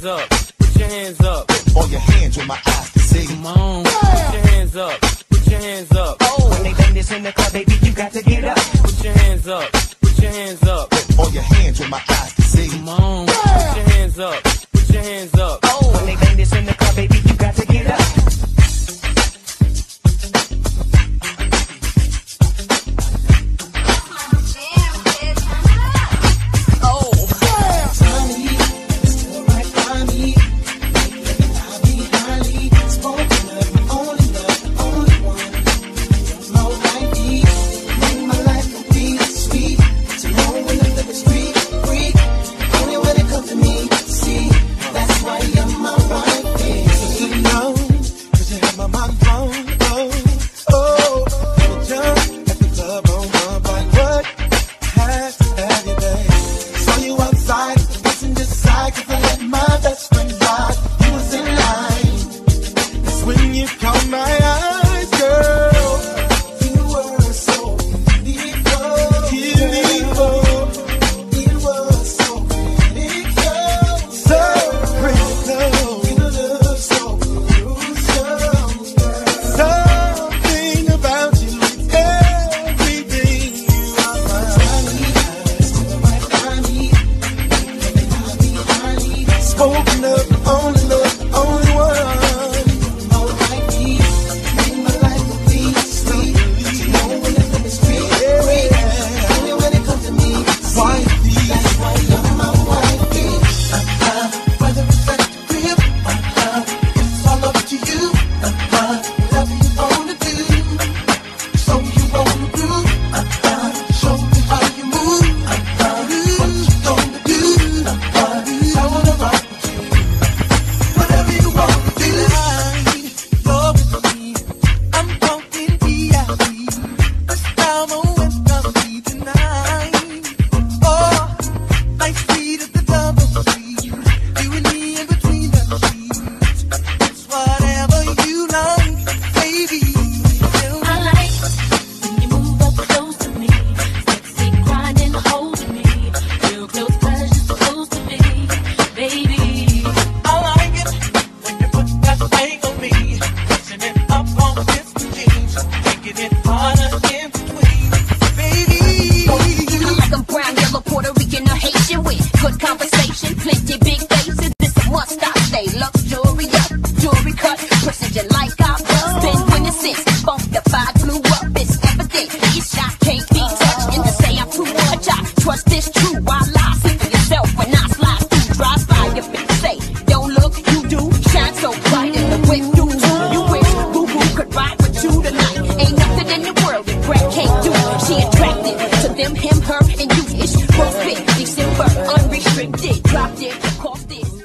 hands up, put your hands up. All your hands with my eyes to see. Come on, put your hands up, put your hands up. Oh, when they bang this in the club, baby, you got to get up. Put your hands up, put your hands up. All your hands with my eyes to see. Come on, put your hands up, mine. up making harder in between, baby. I like 'em brown, yellow, Puerto Rican, or Haitian with good conversation, plenty big faces. This a must stop, stay luxurious, jewelry cut, precision like I spend when the sense, funkified, blew up. It's evident, this shot can't be touched. And to say I'm too much, I trust this true. Why lie? See for yourself when I slide through, drive by your bitch. Say, don't look, you do, shine so bright in the whip, them, him, her, and you. It's profit, December, unrestricted. Drop it, cost it.